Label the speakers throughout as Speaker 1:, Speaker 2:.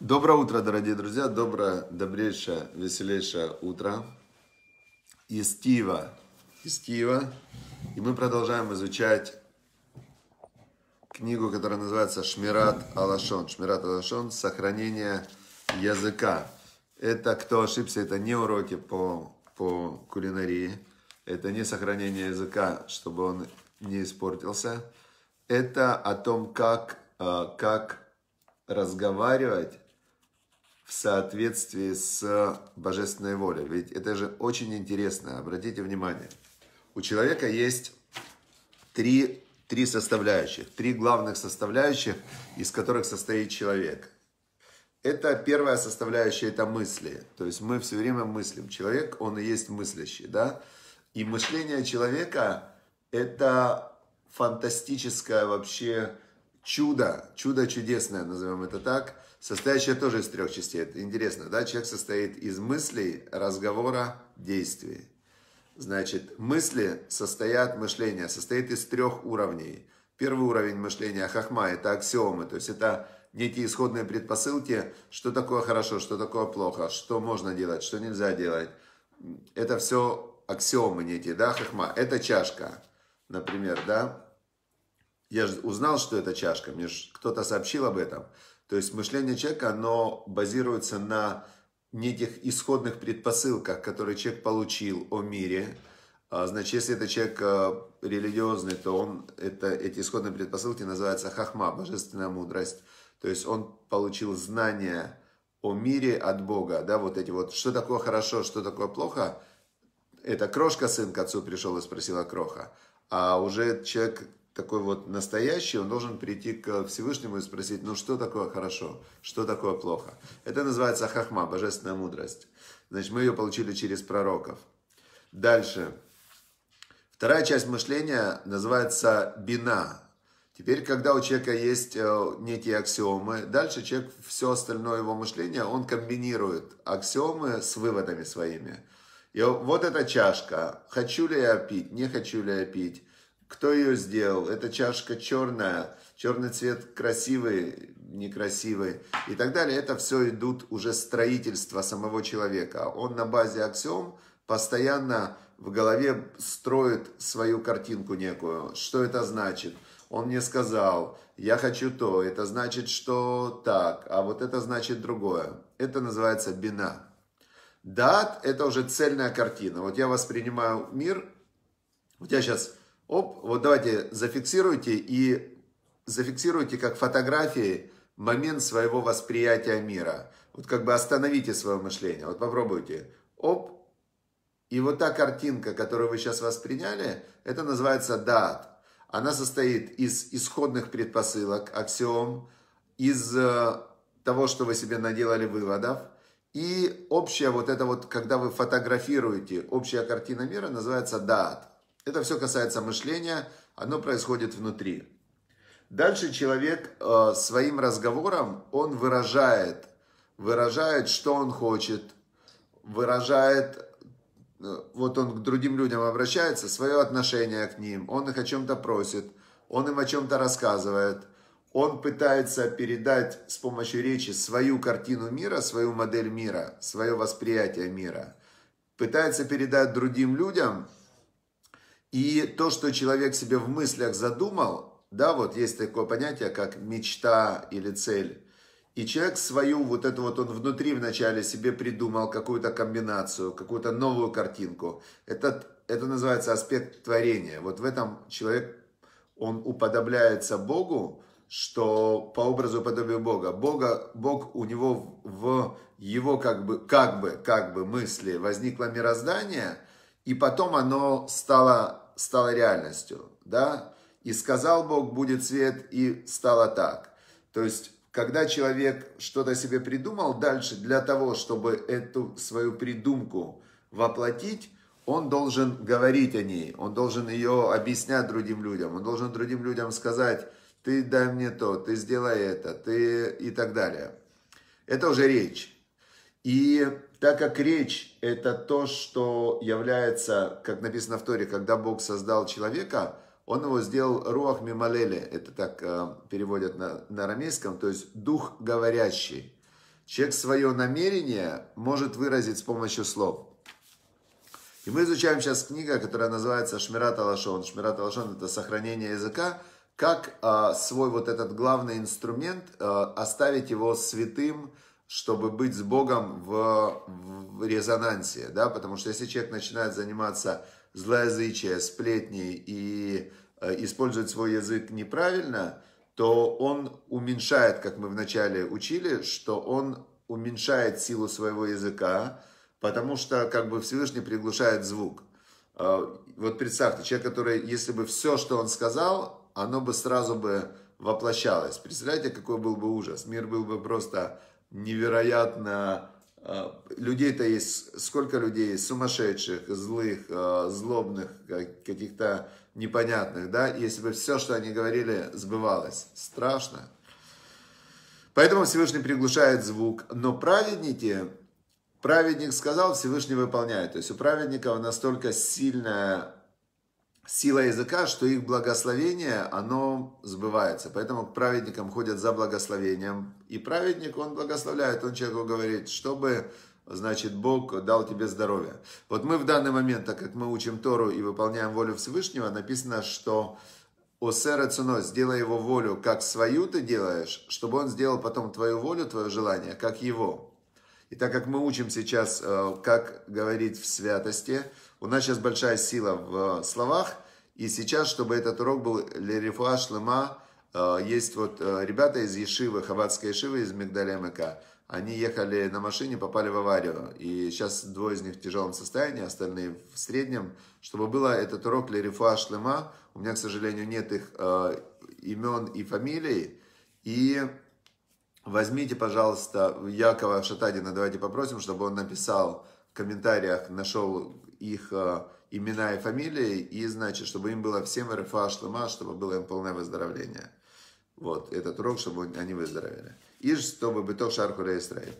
Speaker 1: Доброе утро, дорогие друзья, доброе, добрейшее, веселейшее утро из Киева. Из Киева. И мы продолжаем изучать книгу, которая называется Шмират Алашон. Шмират Алашон. Сохранение языка. Это, кто ошибся, это не уроки по, по кулинарии. Это не сохранение языка, чтобы он не испортился. Это о том, как, э, как разговаривать в соответствии с божественной волей. Ведь это же очень интересно. Обратите внимание. У человека есть три, три составляющих, три главных составляющих, из которых состоит человек. Это первая составляющая, это мысли. То есть мы все время мыслим. Человек, он и есть мыслящий, да? И мышление человека – это фантастическое вообще чудо, чудо чудесное, назовем это так – состоящая тоже из трех частей. Это интересно, да? Человек состоит из мыслей, разговора, действий. Значит, мысли состоят, мышление состоит из трех уровней. Первый уровень мышления хахма – это аксиомы, то есть это некие исходные предпосылки, что такое хорошо, что такое плохо, что можно делать, что нельзя делать. Это все аксиомы некие, да, хахма. Это чашка, например, да. Я же узнал, что это чашка, мне кто-то сообщил об этом. То есть мышление человека, оно базируется на неких исходных предпосылках, которые человек получил о мире. А, значит, если это человек э, религиозный, то он, это, эти исходные предпосылки называются хахма, божественная мудрость. То есть он получил знания о мире от Бога, да, вот эти вот, что такое хорошо, что такое плохо, это крошка сын к отцу пришел и спросила кроха, а уже человек такой вот настоящий, он должен прийти к Всевышнему и спросить, ну что такое хорошо, что такое плохо. Это называется хахма, божественная мудрость. Значит, мы ее получили через пророков. Дальше. Вторая часть мышления называется бина. Теперь, когда у человека есть э, некие аксиомы, дальше человек все остальное его мышление, он комбинирует аксиомы с выводами своими. И вот эта чашка. Хочу ли я пить, не хочу ли я пить кто ее сделал? Эта чашка черная, черный цвет красивый, некрасивый и так далее. Это все идут уже строительства самого человека. Он на базе аксиом постоянно в голове строит свою картинку некую. Что это значит? Он мне сказал, я хочу то, это значит, что так, а вот это значит другое. Это называется бина. Дат – это уже цельная картина. Вот я воспринимаю мир, у тебя сейчас Оп, вот давайте зафиксируйте и зафиксируйте как фотографии момент своего восприятия мира. Вот как бы остановите свое мышление. Вот попробуйте. Оп. И вот та картинка, которую вы сейчас восприняли, это называется дат. Она состоит из исходных предпосылок, аксиом, из э, того, что вы себе наделали выводов. И общая вот это вот, когда вы фотографируете, общая картина мира называется дат. Это все касается мышления, оно происходит внутри. Дальше человек э, своим разговором, он выражает, выражает, что он хочет, выражает, э, вот он к другим людям обращается, свое отношение к ним, он их о чем-то просит, он им о чем-то рассказывает, он пытается передать с помощью речи свою картину мира, свою модель мира, свое восприятие мира, пытается передать другим людям – и то, что человек себе в мыслях задумал, да, вот есть такое понятие, как мечта или цель. И человек свою, вот это вот он внутри вначале себе придумал какую-то комбинацию, какую-то новую картинку. Это, это называется аспект творения. Вот в этом человек, он уподобляется Богу, что по образу и подобию Бога. Бога, Бог у него в его как бы, как бы, как бы мысли возникло мироздание – и потом оно стало, стало реальностью, да, и сказал Бог, будет свет, и стало так. То есть, когда человек что-то себе придумал, дальше для того, чтобы эту свою придумку воплотить, он должен говорить о ней, он должен ее объяснять другим людям, он должен другим людям сказать, ты дай мне то, ты сделай это, ты и так далее. Это уже речь. И так как речь – это то, что является, как написано в Торе, когда Бог создал человека, он его сделал руах мималеле, это так э, переводят на, на арамейском, то есть дух говорящий. Человек свое намерение может выразить с помощью слов. И мы изучаем сейчас книга, которая называется Шмират Алашон. Шмират Алашон это сохранение языка. Как э, свой вот этот главный инструмент э, оставить его святым, чтобы быть с Богом в, в резонансе, да, потому что если человек начинает заниматься злоязычием, сплетней и э, использует свой язык неправильно, то он уменьшает, как мы вначале учили, что он уменьшает силу своего языка, потому что как бы Всевышний приглушает звук. А, вот представьте, человек, который, если бы все, что он сказал, оно бы сразу бы воплощалось. Представляете, какой был бы ужас? Мир был бы просто невероятно... А, людей-то есть, сколько людей есть, сумасшедших, злых, а, злобных, каких-то непонятных, да? Если бы все, что они говорили, сбывалось. Страшно. Поэтому Всевышний приглушает звук. Но праведники, праведник сказал, Всевышний выполняет. То есть у праведников настолько сильная сила языка, что их благословение, оно сбывается. Поэтому к праведникам ходят за благословением. И праведник, он благословляет, он человеку говорит, чтобы, значит, Бог дал тебе здоровье. Вот мы в данный момент, так как мы учим Тору и выполняем волю Всевышнего, написано, что Осера цуно, сделай его волю, как свою ты делаешь, чтобы он сделал потом твою волю, твое желание, как его. И так как мы учим сейчас, э, как говорить в святости, у нас сейчас большая сила в словах, и сейчас, чтобы этот урок был Лерифуа Шлема, э, есть вот э, ребята из Ешивы, Хабадской Ешивы, из Мигдаля МК. Они ехали на машине, попали в аварию. И сейчас двое из них в тяжелом состоянии, остальные в среднем. Чтобы было этот урок Лерифуа Шлема, у меня, к сожалению, нет их имен и фамилий. И Возьмите, пожалуйста, Якова Шатадина, давайте попросим, чтобы он написал в комментариях, нашел их э, имена и фамилии, и, значит, чтобы им было всем РФА Шлема, чтобы было им полное выздоровление. Вот, этот урок, чтобы они выздоровели. И чтобы Бетох Шархуля Исраиль.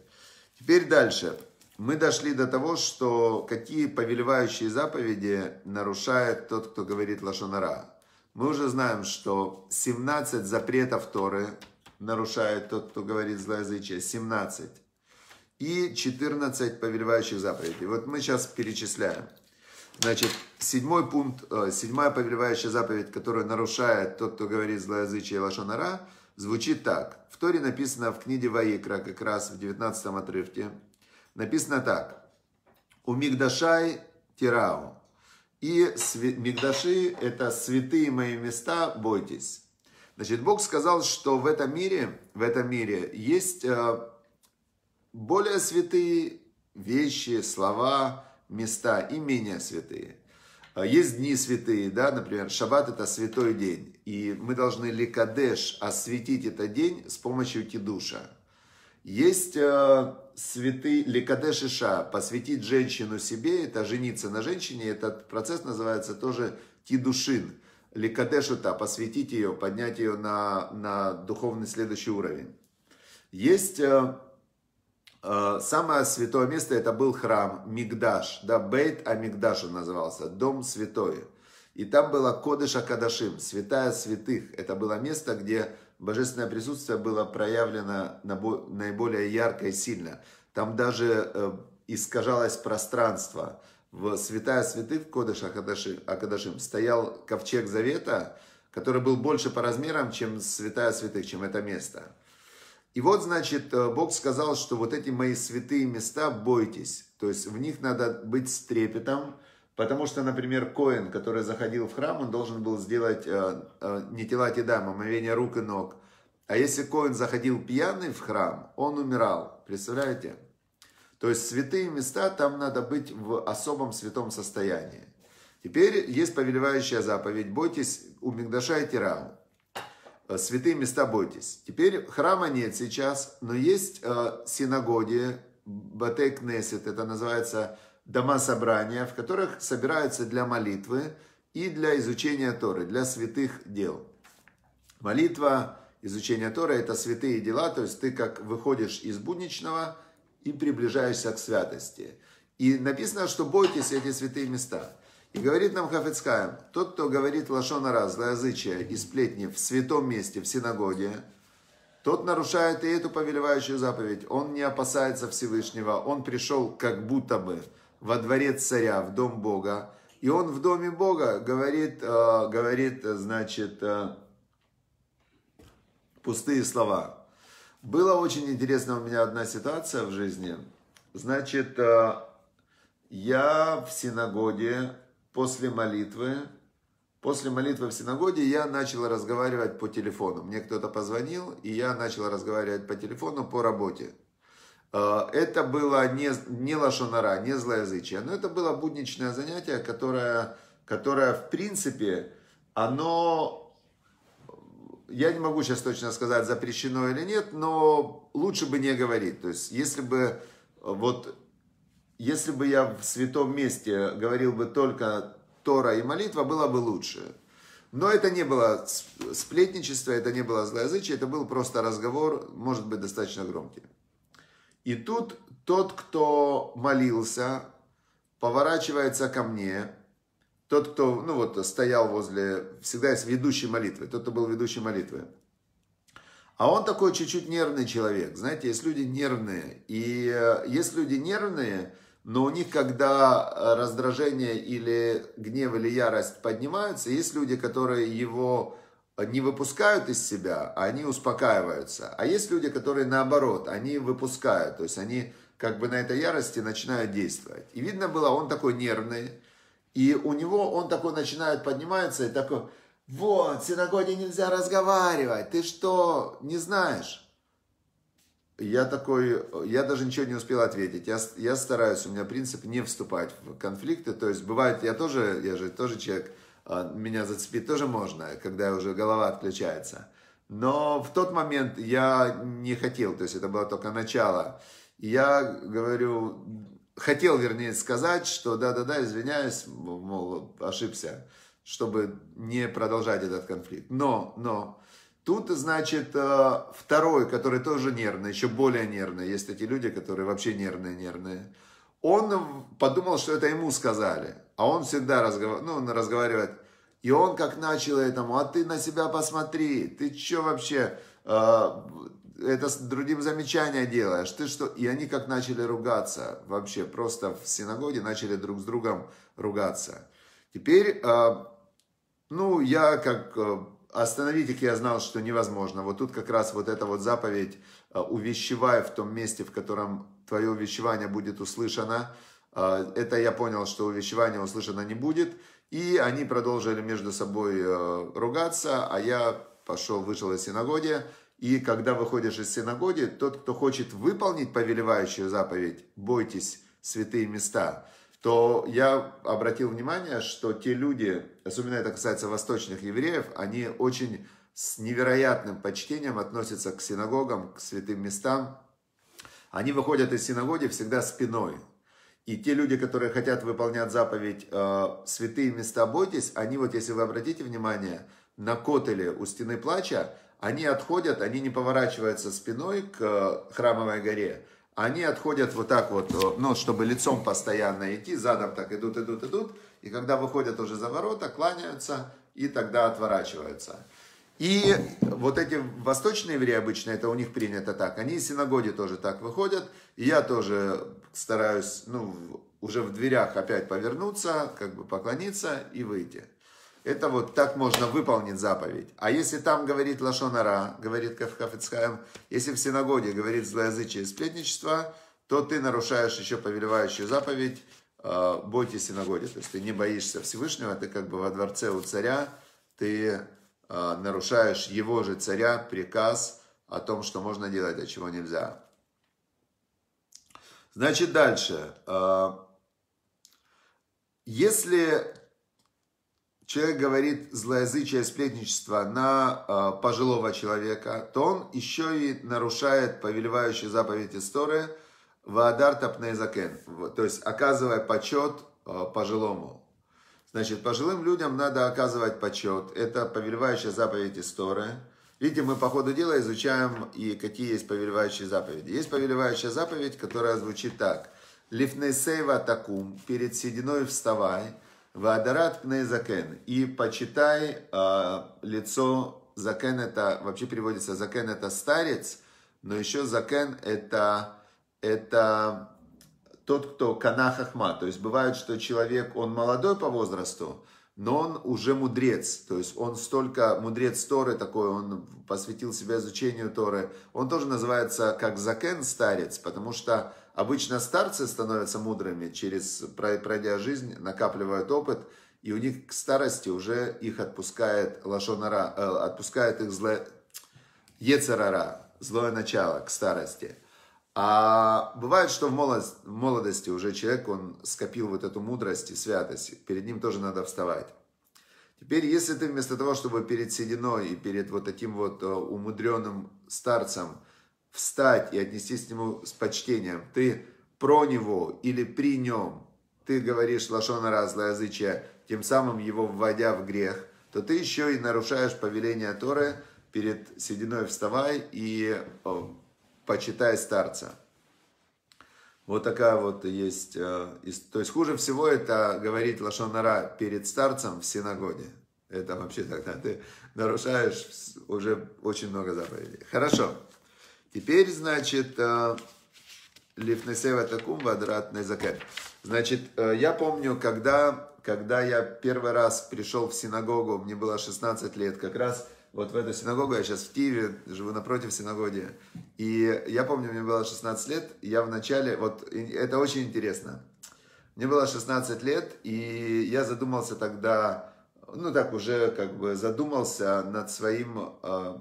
Speaker 1: Теперь дальше. Мы дошли до того, что какие повелевающие заповеди нарушает тот, кто говорит Лашонара. Мы уже знаем, что 17 запретов Торы нарушает тот, кто говорит злоязычие, 17. И 14 повелевающих заповедей. Вот мы сейчас перечисляем. Значит, седьмой пункт, э, седьмая повелевающая заповедь, которую нарушает тот, кто говорит злоязычие и звучит так. В Торе написано в книге Ваикра, как раз в 19 отрывке, написано так. У Мигдашай Тирау. И Мигдаши – это святые мои места, бойтесь. Значит, Бог сказал, что в этом мире, в этом мире есть э, более святые вещи, слова, места и менее святые. Э, есть дни святые, да, например, шаббат это святой день, и мы должны ликадеш осветить этот день с помощью кидуша. Есть э, святые ликадеш иша, посвятить женщину себе, это жениться на женщине, этот процесс называется тоже кидушин – ликадешута, посвятить ее, поднять ее на, на духовный следующий уровень. Есть э, самое святое место, это был храм Мигдаш, да, Бейт Амигдаш он назывался, дом святой. И там было Кодыша Кадашим, святая святых. Это было место, где божественное присутствие было проявлено наиболее ярко и сильно. Там даже э, искажалось пространство в святая святых Кодыш Акадашим стоял ковчег Завета, который был больше по размерам, чем святая святых, чем это место. И вот, значит, э, Бог сказал, что вот эти мои святые места бойтесь. То есть в них надо быть с трепетом, потому что, например, Коин, который заходил в храм, он должен был сделать э, э, не тела а омовение рук и ног. А если Коин заходил пьяный в храм, он умирал. Представляете? То есть святые места, там надо быть в особом святом состоянии. Теперь есть повелевающая заповедь. Бойтесь у Мигдаша и Тирау. Э, святые места бойтесь. Теперь храма нет сейчас, но есть э, синагоги, Батей Кнесет, это называется дома собрания, в которых собираются для молитвы и для изучения Торы, для святых дел. Молитва, изучение Торы – это святые дела, то есть ты как выходишь из будничного – и приближаешься к святости. И написано, что бойтесь эти святые места. И говорит нам Хафицкаем, тот, кто говорит лошона раз, злоязычие и сплетни в святом месте, в синагоге, тот нарушает и эту повелевающую заповедь. Он не опасается Всевышнего. Он пришел как будто бы во дворец царя, в дом Бога. И он в доме Бога говорит, э, говорит значит, э, пустые слова. Была очень интересна у меня одна ситуация в жизни. Значит, э, я в синагоге после молитвы, после молитвы в синагоге я начал разговаривать по телефону. Мне кто-то позвонил, и я начал разговаривать по телефону по работе. Э, это было не, не лошонара, не злоязычие, но это было будничное занятие, которое, которое в принципе, оно, я не могу сейчас точно сказать, запрещено или нет, но лучше бы не говорить. То есть, если бы, вот, если бы я в святом месте говорил бы только Тора и молитва, было бы лучше. Но это не было сплетничество, это не было злоязычие, это был просто разговор, может быть, достаточно громкий. И тут тот, кто молился, поворачивается ко мне, тот, кто, ну вот, стоял возле, всегда есть ведущий молитвы, тот, кто был ведущий молитвы. А он такой чуть-чуть нервный человек. Знаете, есть люди нервные. И э, есть люди нервные, но у них, когда раздражение или гнев или ярость поднимаются, есть люди, которые его не выпускают из себя, а они успокаиваются. А есть люди, которые наоборот, они выпускают, то есть они как бы на этой ярости начинают действовать. И видно было, он такой нервный, и у него он такой начинает подниматься и такой, вот, в синагоге нельзя разговаривать, ты что, не знаешь? Я такой, я даже ничего не успел ответить. Я, я стараюсь, у меня принцип не вступать в конфликты. То есть бывает, я тоже, я же тоже человек, а, меня зацепить тоже можно, когда уже голова отключается. Но в тот момент я не хотел, то есть это было только начало. Я говорю, хотел, вернее, сказать, что да-да-да, извиняюсь, мол, ошибся, чтобы не продолжать этот конфликт. Но, но, тут, значит, э, второй, который тоже нервный, еще более нервный, есть эти люди, которые вообще нервные-нервные, он подумал, что это ему сказали. А он всегда разговаривает, ну, он разговаривает. И он как начал этому, а ты на себя посмотри, ты что вообще, э, это с другим замечания делаешь, ты что? И они как начали ругаться, вообще просто в синагоге начали друг с другом ругаться. Теперь, э, ну, я как остановить их я знал, что невозможно. Вот тут как раз вот эта вот заповедь э, «увещевай в том месте, в котором твое увещевание будет услышано», а, это я понял, что увещевание услышано не будет. И они продолжили между собой э, ругаться, а я пошел, вышел из синагоги. И когда выходишь из синагоги, тот, кто хочет выполнить повелевающую заповедь, бойтесь святые места, то я обратил внимание, что те люди, особенно это касается восточных евреев, они очень с невероятным почтением относятся к синагогам, к святым местам. Они выходят из синагоги всегда спиной. И те люди, которые хотят выполнять заповедь э, «Святые места бойтесь», они вот, если вы обратите внимание, на котеле у стены плача, они отходят, они не поворачиваются спиной к э, храмовой горе, они отходят вот так вот, э, ну, чтобы лицом постоянно идти, задом так идут, идут, идут, и когда выходят уже за ворота, кланяются и тогда отворачиваются. И вот эти восточные евреи обычно, это у них принято так, они из синагоги тоже так выходят, и я тоже стараюсь, ну, уже в дверях опять повернуться, как бы поклониться и выйти. Это вот так можно выполнить заповедь. А если там говорит Лашонара, говорит Кафицхайм, если в синагоге говорит злоязычие и сплетничество, то ты нарушаешь еще повелевающую заповедь, э, бойтесь синагоги. То есть ты не боишься Всевышнего, ты как бы во дворце у царя, ты Э, нарушаешь его же царя приказ о том, что можно делать, а чего нельзя. Значит, дальше. Э, если человек говорит злоязычие, сплетничество на э, пожилого человека, то он еще и нарушает повелевающую заповедь истории Ваадар Тапнезакен, то есть оказывая почет пожилому. Значит, пожилым людям надо оказывать почет. Это повелевающая заповедь истории. Видите, мы по ходу дела изучаем, и какие есть повелевающие заповеди. Есть повелевающая заповедь, которая звучит так. Лифнесейва такум, перед сединой вставай, ваадарат пнезакен, и почитай э, лицо закен это, вообще переводится закен это старец, но еще закен это, это тот, кто канах хахма. То есть бывает, что человек, он молодой по возрасту, но он уже мудрец, то есть он столько, мудрец Торы такой, он посвятил себя изучению Торы, он тоже называется как закен старец, потому что обычно старцы становятся мудрыми, через, пройдя жизнь, накапливают опыт, и у них к старости уже их отпускает лошонара, э, отпускает их зле, ецерара, злое начало к старости. А бывает, что в молодости, в молодости уже человек, он скопил вот эту мудрость и святость, перед ним тоже надо вставать. Теперь, если ты вместо того, чтобы перед сединой и перед вот таким вот э, умудренным старцем встать и отнестись к нему с почтением, ты про него или при нем, ты говоришь лошона злоязычие, тем самым его вводя в грех, то ты еще и нарушаешь повеление Торы, перед сединой вставай и почитай старца. Вот такая вот есть, э, то есть хуже всего это говорить лошонара перед старцем в синагоге. Это вообще тогда ты нарушаешь уже очень много заповедей. Хорошо. Теперь, значит, э, Лифнесева Такум Вадрат Незакен. Значит, э, я помню, когда, когда я первый раз пришел в синагогу, мне было 16 лет, как раз вот в эту синагогу, я сейчас в Киеве, живу напротив синагоги, и я помню, мне было 16 лет, я вначале, вот это очень интересно, мне было 16 лет, и я задумался тогда, ну так уже как бы задумался над своим, э,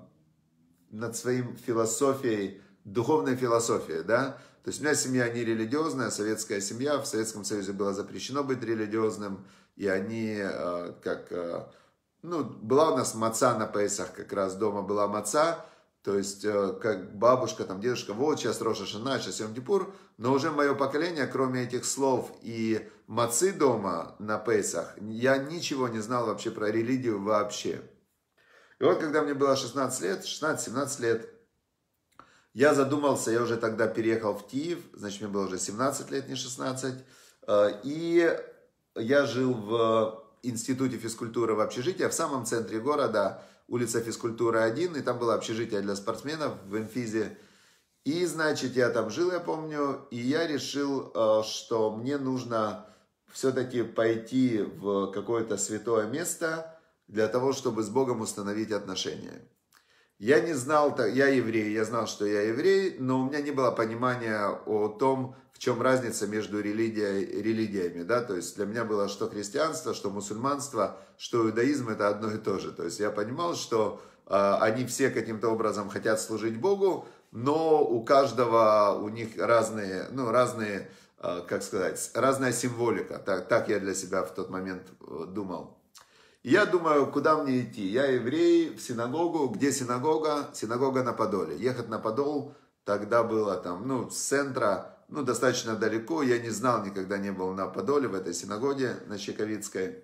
Speaker 1: над своим философией, духовной философией, да, то есть у меня семья не религиозная, советская семья, в Советском Союзе было запрещено быть религиозным, и они э, как э, ну, была у нас маца на Пейсах, как раз дома была маца, то есть, э, как бабушка, там, дедушка, вот сейчас Роша Шана, сейчас Йом Кипур, но уже мое поколение, кроме этих слов и мацы дома на Пейсах, я ничего не знал вообще про религию вообще. И вот, когда мне было 16 лет, 16-17 лет, я задумался, я уже тогда переехал в Киев, значит, мне было уже 17 лет, не 16, э, и я жил в институте физкультуры в общежитии, в самом центре города, улица физкультуры 1, и там было общежитие для спортсменов в инфизе. И, значит, я там жил, я помню, и я решил, э, что мне нужно все-таки пойти в какое-то святое место для того, чтобы с Богом установить отношения. Я не знал, я еврей, я знал, что я еврей, но у меня не было понимания о том, в чем разница между религией, религиями, да, то есть для меня было что христианство, что мусульманство, что иудаизм это одно и то же, то есть я понимал, что э, они все каким-то образом хотят служить Богу, но у каждого у них разные, ну, разные, э, как сказать, разная символика, так, так я для себя в тот момент э, думал. Я думаю, куда мне идти? Я еврей, в синагогу. Где синагога? Синагога на Подоле. Ехать на Подол тогда было там, ну, с центра, ну, достаточно далеко. Я не знал, никогда не был на Подоле, в этой синагоге на Чековицкой.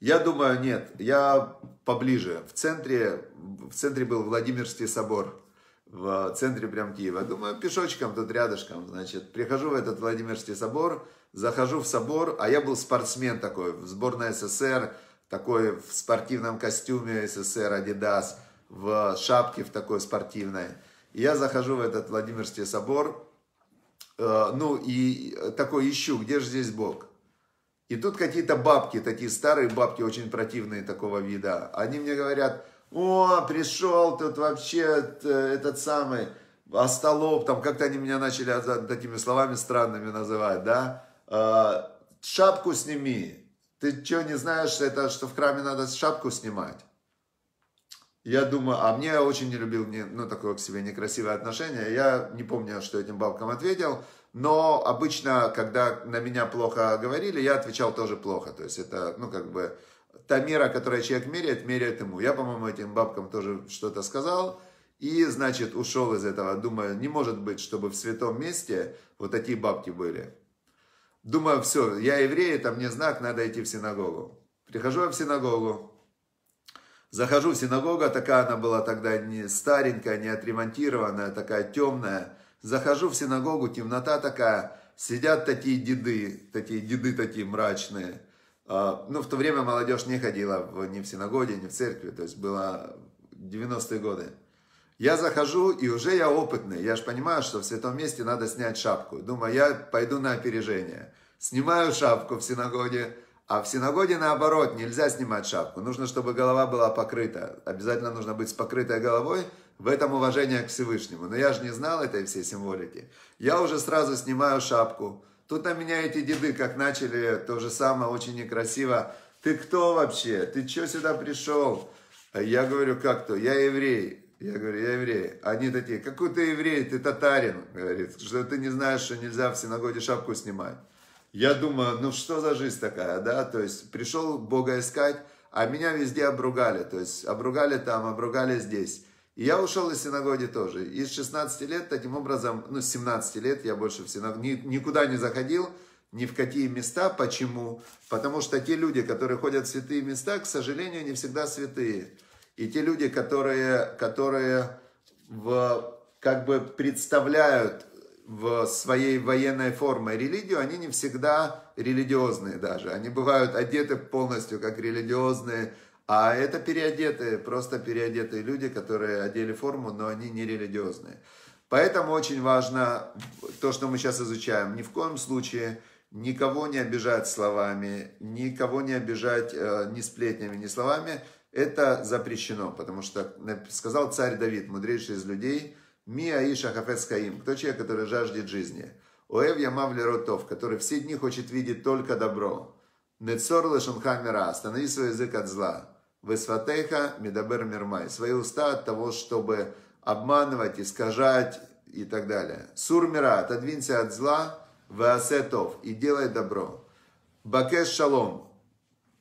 Speaker 1: Я думаю, нет, я поближе. В центре, в центре был Владимирский собор, в центре прям Киева. Думаю, пешочком тут рядышком, значит. Прихожу в этот Владимирский собор, захожу в собор, а я был спортсмен такой, в сборной СССР, такой в спортивном костюме СССР, Адидас, в шапке в такой спортивной. Я захожу в этот Владимирский собор, э, ну и такой ищу, где же здесь Бог? И тут какие-то бабки, такие старые бабки, очень противные такого вида, они мне говорят, о, пришел тут вообще этот самый, остолоп, там как-то они меня начали такими словами странными называть, да, Э, шапку сними. Ты что, не знаешь, это, что в храме надо шапку снимать? Я думаю, а мне очень не любил, ну, такое к себе некрасивое отношение. Я не помню, что этим бабкам ответил. Но обычно, когда на меня плохо говорили, я отвечал тоже плохо. То есть это, ну, как бы, та мера, которую человек меряет, меряет ему. Я, по-моему, этим бабкам тоже что-то сказал. И, значит, ушел из этого. Думаю, не может быть, чтобы в святом месте вот такие бабки были. Думаю, все, я еврей, это мне знак, надо идти в синагогу. Прихожу я в синагогу, захожу в синагогу, такая она была тогда не старенькая, не отремонтированная, такая темная. Захожу в синагогу, темнота такая, сидят такие деды, такие деды такие мрачные. А, ну, в то время молодежь не ходила ни в синагоге, ни в церкви, то есть было 90-е годы. Я захожу, и уже я опытный. Я же понимаю, что в святом месте надо снять шапку. Думаю, я пойду на опережение. Снимаю шапку в синагоге, а в синагоге наоборот, нельзя снимать шапку. Нужно, чтобы голова была покрыта. Обязательно нужно быть с покрытой головой. В этом уважение к Всевышнему. Но я же не знал этой всей символики. Я уже сразу снимаю шапку Тут на меня эти деды как начали, то же самое, очень некрасиво. Ты кто вообще? Ты что сюда пришел? Я говорю, как то? Я еврей. Я говорю, я еврей. Они такие, какой ты еврей? Ты татарин. Говорит, что ты не знаешь, что нельзя в синагоге шапку снимать. Я думаю, ну что за жизнь такая, да? То есть пришел Бога искать, а меня везде обругали. То есть обругали там, обругали здесь. И я ушел из синагоги тоже. И с 16 лет, таким образом, ну, с 17 лет я больше в синагогу ни, никуда не заходил, ни в какие места. Почему? Потому что те люди, которые ходят в святые места, к сожалению, не всегда святые. И те люди, которые, которые в, как бы представляют в своей военной форме религию, они не всегда религиозные даже. Они бывают одеты полностью как религиозные, а это переодетые, просто переодетые люди, которые одели форму, но они не религиозные. Поэтому очень важно то, что мы сейчас изучаем. Ни в коем случае никого не обижать словами, никого не обижать э, ни сплетнями, ни словами. Это запрещено, потому что сказал царь Давид, мудрейший из людей, «Ми аиша хафец хаим», кто человек, который жаждет жизни. «Оэв ямав ротов», который все дни хочет видеть только добро. «Нецор лешунха мира», останови свой язык от зла. Весватеха медабер мирмай. Свои уста от того, чтобы обманывать, искажать и так далее. Сурмира, отодвинься от зла, веасетов, и делай добро. Бакеш шалом,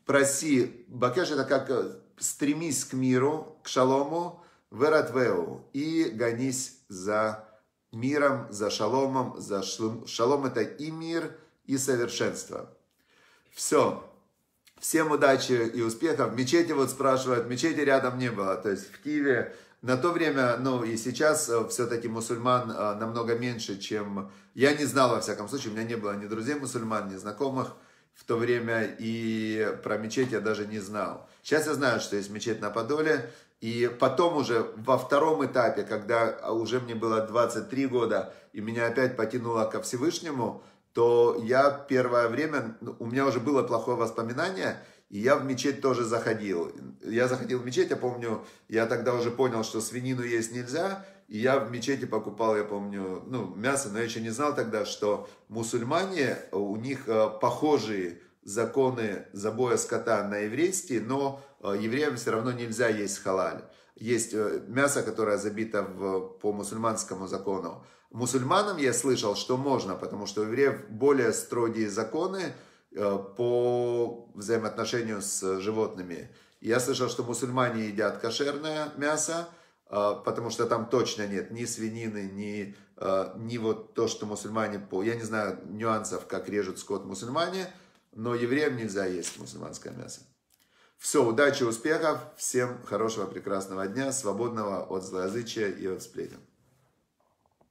Speaker 1: проси, бакеш это как э, стремись к миру, к шалому, вератвеу, и гонись за миром, за шаломом, за шлум. Шалом это и мир, и совершенство. Все. Всем удачи и успехов. Мечети вот спрашивают, мечети рядом не было. То есть в Киеве на то время, ну и сейчас э, все-таки мусульман э, намного меньше, чем... Я не знал, во всяком случае, у меня не было ни друзей мусульман, ни знакомых в то время, и про мечеть я даже не знал. Сейчас я знаю, что есть мечеть на Подоле, и потом уже во втором этапе, когда уже мне было 23 года, и меня опять потянуло ко Всевышнему, то я первое время, ну, у меня уже было плохое воспоминание, и я в мечеть тоже заходил. Я заходил в мечеть, я помню, я тогда уже понял, что свинину есть нельзя, и я в мечети покупал, я помню, ну, мясо, но я еще не знал тогда, что мусульмане, у них э, похожие законы забоя скота на еврейские, но э, евреям все равно нельзя есть халаль. Есть э, мясо, которое забито в, по мусульманскому закону. Мусульманам я слышал, что можно, потому что у евреев более строгие законы э, по взаимоотношению с животными. Я слышал, что мусульмане едят кошерное мясо, э, потому что там точно нет ни свинины, ни, э, ни вот то, что мусульмане по... Я не знаю нюансов, как режут скот мусульмане, но евреям нельзя есть мусульманское мясо. Все, удачи, успехов, всем хорошего, прекрасного дня, свободного от злоязычия и от сплетен.